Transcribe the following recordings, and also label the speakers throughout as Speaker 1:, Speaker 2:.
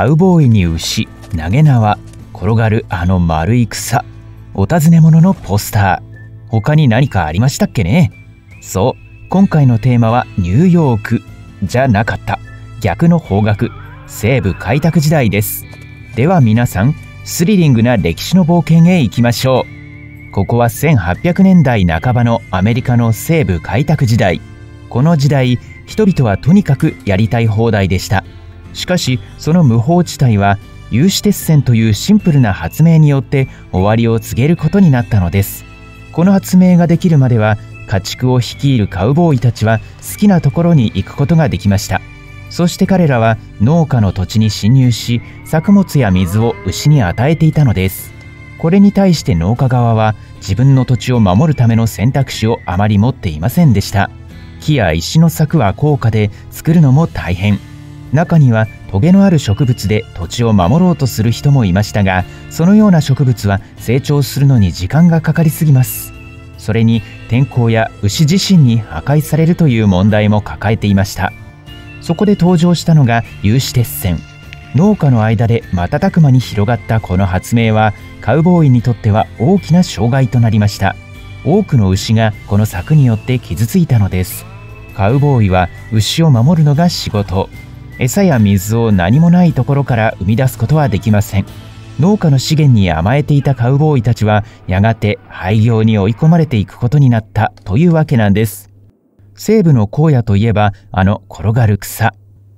Speaker 1: カウボーイに牛投げ縄転がるあの丸い草お尋ね者のポスター。他に何かありましたっけね？そう今回のテーマはニューヨーク。じゃなかった。逆の方角。西部開拓時代です。では皆さんスリリングな歴史の冒険へ行きましょう。ここは1800年代半ばのアメリカの西部開拓時代。この時代人々はとにかくやりたい放題でした。しかしその無法地帯は有刺鉄線というシンプルな発明によって終わりを告げることになったのです。この発明ができるまでは家畜を率いるカウボーイたちは好きなところに行くことができました。そして彼らは農家の土地に侵入し作物や水を牛に与えていたのです。これに対して農家側は自分の土地を守るための選択肢をあまり持っていませんでした。木や石の柵は高価で作るのも大変。中にはトゲのある植物で土地を守ろうとする人もいましたがそのような植物は成長するのに時間がかかりすぎます。それに天候や牛自身に破壊されるという問題も抱えていました。そこで登場したのが有刺鉄線。農家の間で瞬く間に広がったこの発明はカウボーイにとっては大きな障害となりました。多くの牛がこの柵によって傷ついたのです。カウボーイは牛を守るのが仕事。餌や水を何もないところから生み出すことはできません。農家の資源に甘えていたカウボーイたちはやがて廃業に追い込まれていくことになったというわけなんです。西部の荒野といえばあの転がる草。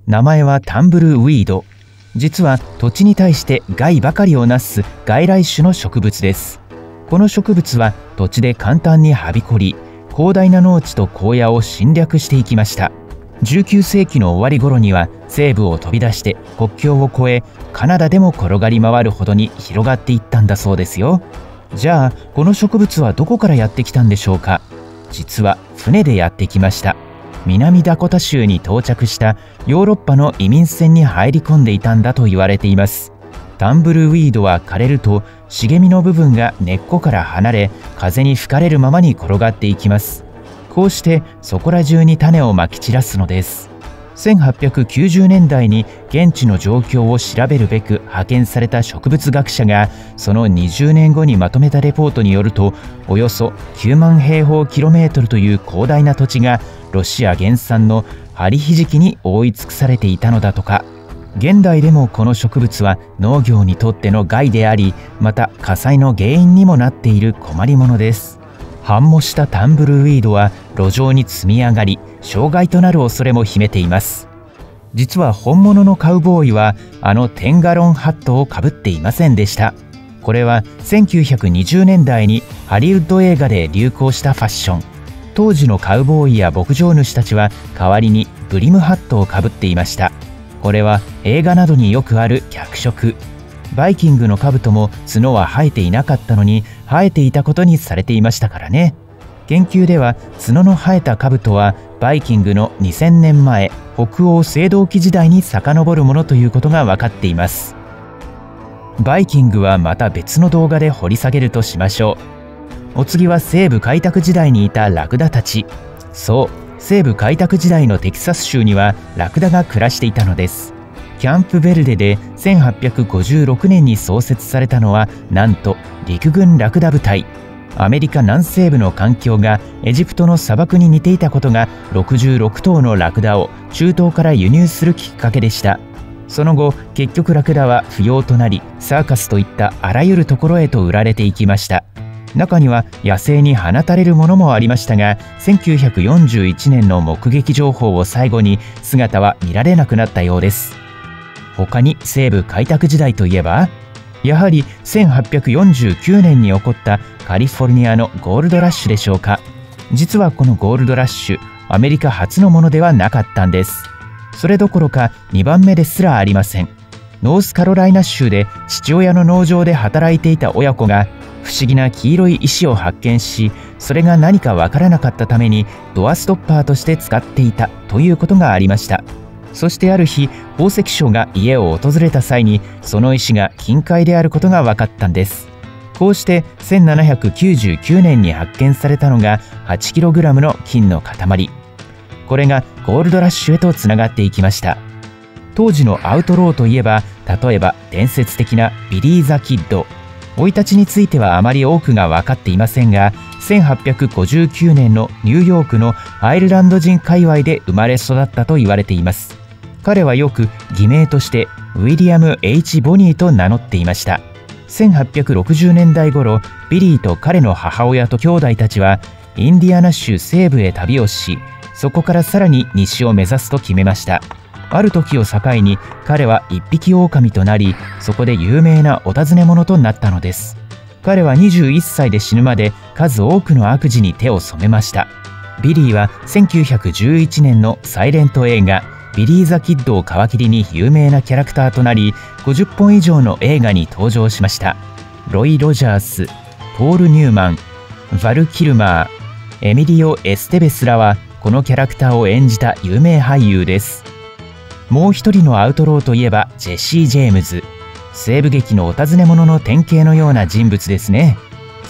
Speaker 1: 名前はタンブルウィード。実は土地に対して害ばかりをなす外来種の植物です。この植物は土地で簡単にはびこり広大な農地と荒野を侵略していきました。19世紀の終わり頃には西部を飛び出して国境を越えカナダでも転がり回るほどに広がっていったんだそうですよ。じゃあこの植物はどこからやってきたんでしょうか？実は船でやってきました。南ダコタ州に到着したヨーロッパの移民船に入り込んでいたんだと言われています。タンブルウィードは枯れると茂みの部分が根っこから離れ風に吹かれるままに転がっていきます。こうしてそこら中に種をまき散らすのです。1890年代に現地の状況を調べるべく派遣された植物学者がその20年後にまとめたレポートによるとおよそ9万平方キロメートルという広大な土地がロシア原産のハリヒジキに覆い尽くされていたのだとか。現代でもこの植物は農業にとっての害でありまた火災の原因にもなっている困りものです。繁茂したタンブルウィードは路上に積み上がり障害となる恐れも秘めています。実は本物のカウボーイはあのテンガロンハットをかぶっていませんでした。これは1920年代にハリウッド映画で流行したファッション。当時のカウボーイや牧場主たちは代わりにブリムハットをかぶっていました。これは映画などによくある脚色。バイキングの兜も角は生えていなかったのに生えていたことにされていましたからね。研究では角の生えた兜はバイキングの2000年前北欧青銅器時代に遡るものということが分かっています。バイキングはまた別の動画で掘り下げるとしましょう。お次は西部開拓時代にいたラクダたち。そう西部開拓時代のテキサス州にはラクダが暮らしていたのです。キャンプベルデで1856年に創設されたのはなんと陸軍ラクダ部隊。アメリカ南西部の環境がエジプトの砂漠に似ていたことが66頭のラクダを中東から輸入するきっかけでした。その後結局ラクダは不要となりサーカスといったあらゆるところへと売られていきました。中には野生に放たれるものもありましたが1941年の目撃情報を最後に姿は見られなくなったようです。他に西部開拓時代といえばやはり1849年に起こったカリフォルニアのゴールドラッシュでしょうか。実はこのゴールドラッシュアメリカ初のものではなかったんです。それどころか2番目ですらありません。ノースカロライナ州で父親の農場で働いていた親子が不思議な黄色い石を発見しそれが何かわからなかったためにドアストッパーとして使っていたということがありました。そしてある日宝石商が家を訪れた際にその石が金塊であることが分かったんです。こうして1799年に発見されたのが 8kg の金の塊。これがゴールドラッシュへとつながっていきました。当時のアウトローといえば例えば伝説的なビリー・ザ・キッド。生い立ちについてはあまり多くが分かっていませんが1859年のニューヨークのアイルランド人界隈で生まれ育ったと言われています。彼はよく偽名としてウィリアム・ H・ ボニーと名乗っていました。1860年代頃ビリーと彼の母親と兄弟たちはインディアナ州西部へ旅をしそこからさらに西を目指すと決めました。ある時を境に彼は一匹狼となりそこで有名なお尋ね者となったのです。彼は21歳で死ぬまで数多くの悪事に手を染めました。ビリーは1911年のサイレント映画ビリー・ザ・キッドを皮切りに有名なキャラクターとなり50本以上の映画に登場しました。ロイ・ロジャースポール・ニューマンヴァル・キルマーエミリオ・エステベスらはこのキャラクターを演じた有名俳優です。もう一人のアウトローといえばジェシー・ジェームズ。西部劇のお尋ね者の典型のような人物ですね。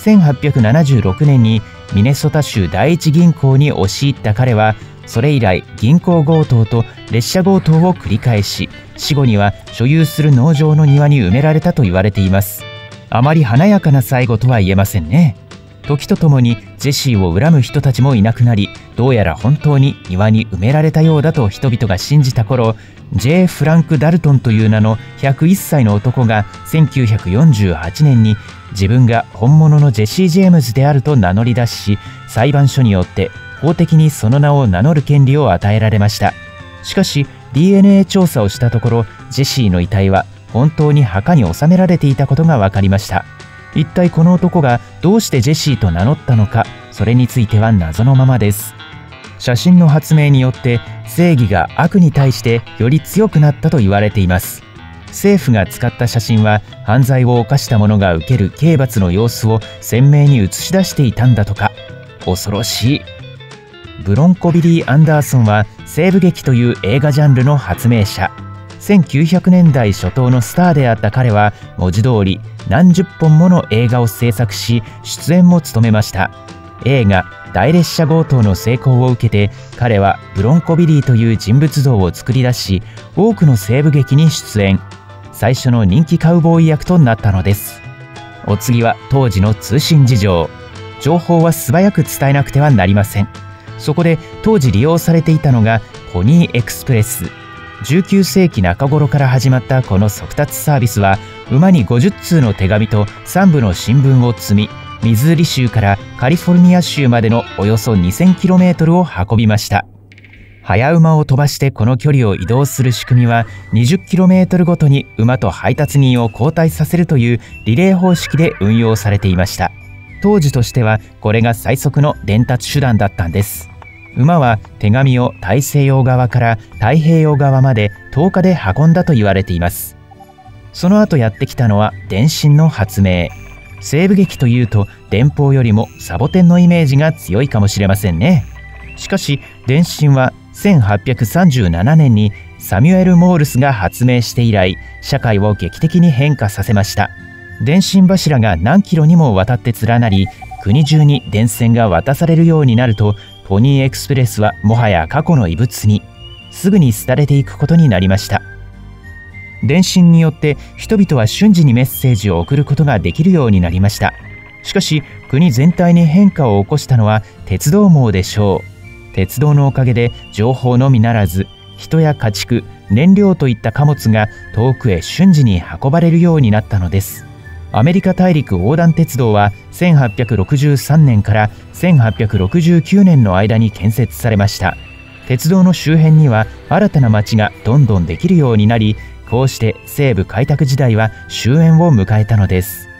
Speaker 1: 1876年にミネソタ州第一銀行に押し入った彼はそれ以来銀行強盗と列車強盗を繰り返し死後には所有する農場の庭に埋められたと言われていますあまり華やかな最後とは言えませんね時とともにジェシーを恨む人たちもいなくなりどうやら本当に庭に埋められたようだと人々が信じた頃 J. フランク・ダルトンという名の101歳の男が1948年に自分が本物のジェシー・ジェームズであると名乗り出し裁判所によって法的にその名を名乗る権利を与えられました。しかし DNA 調査をしたところジェシーの遺体は本当に墓に収められていたことが分かりました。一体この男がどうしてジェシーと名乗ったのかそれについては謎のままです。写真の発明によって正義が悪に対してより強くなったと言われています。政府が使った写真は犯罪を犯した者が受ける刑罰の様子を鮮明に映し出していたんだとか。恐ろしい。ブロンコビリー・アンダーソンは西部劇という映画ジャンルの発明者。1900年代初頭のスターであった彼は文字通り何十本もの映画を制作し出演も務めました。映画大列車強盗の成功を受けて彼はブロンコビリーという人物像を作り出し多くの西部劇に出演。最初の人気カウボーイ役となったのです。お次は当時の通信事情。情報は素早く伝えなくてはなりません。そこで当時利用されていたのがポニーエクスプレス。19世紀中頃から始まったこの速達サービスは馬に50通の手紙と3部の新聞を積みミズーリ州からカリフォルニア州までのおよそ 2000km を運びました。早馬を飛ばしてこの距離を移動する仕組みは 20km ごとに馬と配達人を交代させるというリレー方式で運用されていました。当時としてはこれが最速の伝達手段だったんです。馬は手紙を大西洋側から太平洋側まで10日で運んだと言われています。その後やってきたのは電信の発明。西部劇というと電報よりもサボテンのイメージが強いかもしれませんね。しかし電信は1837年にサミュエル・モールスが発明して以来社会を劇的に変化させました。電信柱が何キロにもわたって連なり国中に電線が渡されるようになるとポニーエクスプレスはもはや過去の遺物にすぐに廃れていくことになりました。電信によって人々は瞬時にメッセージを送ることができるようになりました。しかし国全体に変化を起こしたのは鉄道網でしょう。鉄道のおかげで情報のみならず人や家畜燃料といった貨物が遠くへ瞬時に運ばれるようになったのです。アメリカ大陸横断鉄道は1863年から1869年の間に建設されました。鉄道の周辺には新たな町がどんどんできるようになりこうして西部開拓時代は終焉を迎えたのです。